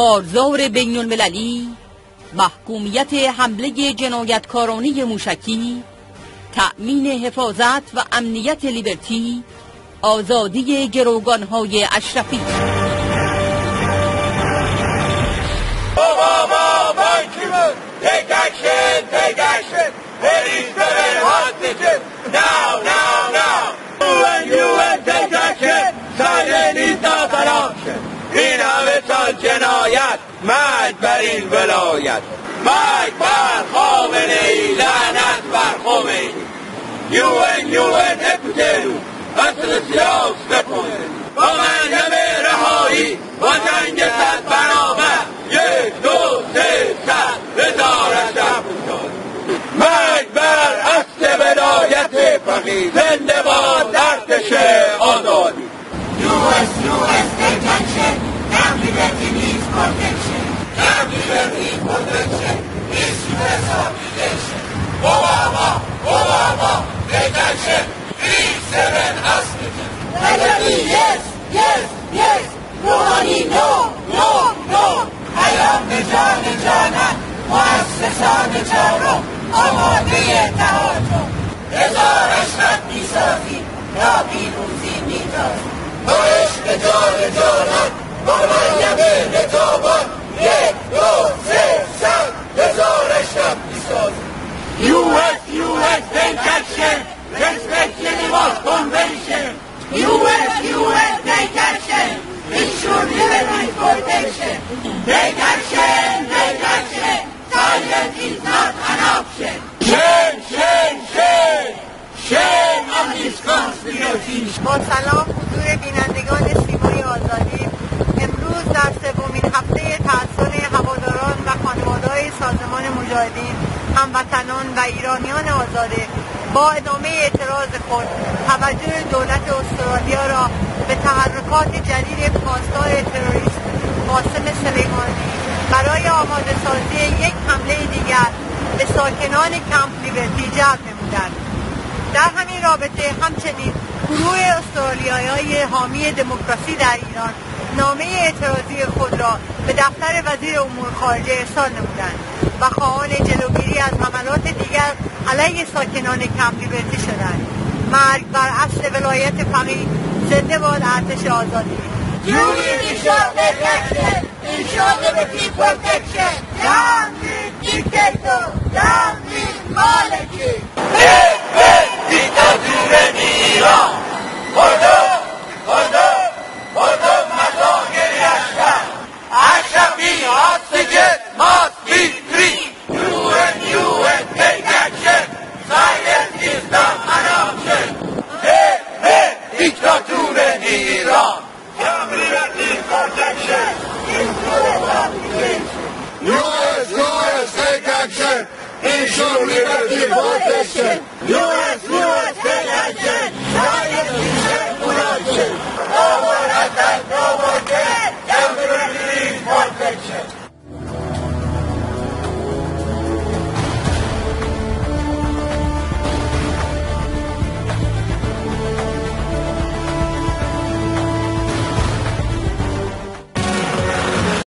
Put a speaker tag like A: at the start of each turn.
A: کارزار بین المللی محکومیت حمله جنایتکارانه موشکی تأمین حفاظت و امنیت لیبرتی آزادی گروگانهای اشرفی.
B: Obama, Ban جنایت مرگ بر این ولایت. مرگ بر خامنه ای لعنت بر خمینی یون یون اکوترو اصل سیاس بکنه با منجم رهایی با جنگ صد برابر. یک دو سه صد هزار اشرف مرگ بر اصل ولایت فقیر زنده باد ارتش آزادی.
C: US, US, needs protection. Now liberty, protection, peace, rehabilitation. Obama, Obama, take action. P7 hospital. Liberty, yes, yes, yes. Rouhani, no, no, no. Hayam, Nijah, Nijana. Muassasa, Nijaro.
B: Amadiye, Taha. Western action, respecting the Convention.
C: U.S. U.S. take action.
D: هموطنان و ایرانیان آزاده با ادامه اعتراض خود توجه دولت استرالیا را به تحرکات جدید پاسدار تروریست قاسم سلیمانی برای آماده سازی یک حمله دیگر به ساکنان کمپ لیبرتی جلب نمودند. در همین رابطه همچنین گروه استرالیایی های حامی دموکراسی در ایران نامه اعتراضی خود را به دفتر وزیر امور خارجه ارسال نمودند و حملات دیگر علیه ساکنان کمپ لیبرتی شدند مرگ بر اصل ولایت فقیه زنده باد ارتش آزادی
C: ensure protection. Ensure liberty protection. Down with dictator.
B: election. Ensure liberty for election. U.S. U.S. election.